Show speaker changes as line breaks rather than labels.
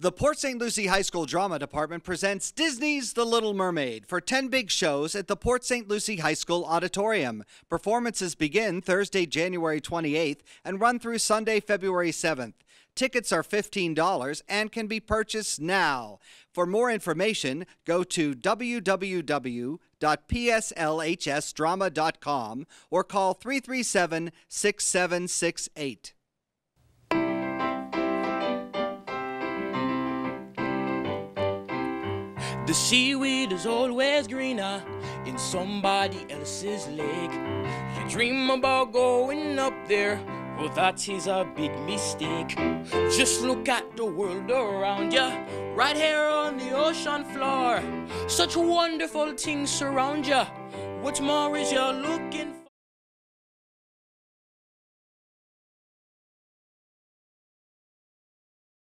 The Port St. Lucie High School Drama Department presents Disney's The Little Mermaid for 10 big shows at the Port St. Lucie High School Auditorium. Performances begin Thursday, January 28th and run through Sunday, February 7th. Tickets are $15 and can be purchased now. For more information, go to www.pslhsdrama.com or call 337 6768.
The seaweed is always greener in somebody else's lake. You dream about going up there, well, that is a big mistake. Just look at the world around you, right here on the ocean floor. Such wonderful things surround you. What more is you looking for?